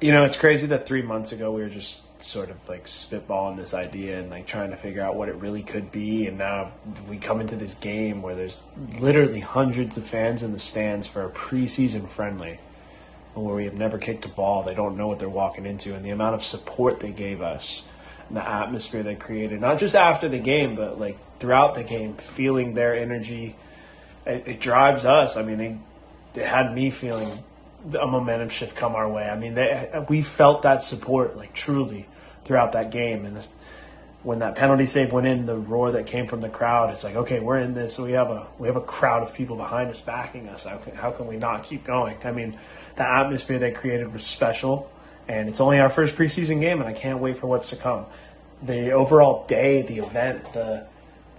You know, it's crazy that three months ago we were just sort of like spitballing this idea and like trying to figure out what it really could be. And now we come into this game where there's literally hundreds of fans in the stands for a preseason friendly where we have never kicked a ball. They don't know what they're walking into. And the amount of support they gave us and the atmosphere they created, not just after the game, but like throughout the game, feeling their energy. It, it drives us. I mean, it, it had me feeling a momentum shift come our way. I mean, they, we felt that support like truly throughout that game, and when that penalty save went in, the roar that came from the crowd, it's like, okay, we're in this. We have a we have a crowd of people behind us backing us. How can, how can we not keep going? I mean, the atmosphere they created was special, and it's only our first preseason game, and I can't wait for what's to come. The overall day, the event, the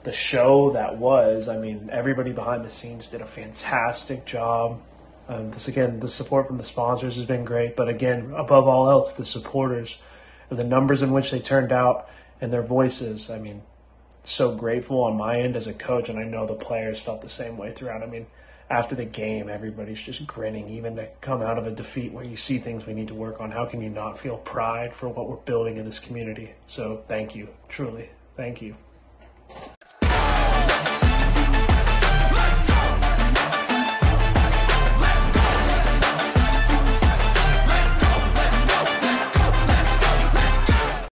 the show that was. I mean, everybody behind the scenes did a fantastic job. Um, this again, the support from the sponsors has been great, but again, above all else, the supporters, and the numbers in which they turned out, and their voices. I mean, so grateful on my end as a coach, and I know the players felt the same way throughout. I mean, after the game, everybody's just grinning, even to come out of a defeat where you see things we need to work on. How can you not feel pride for what we're building in this community? So, thank you, truly, thank you.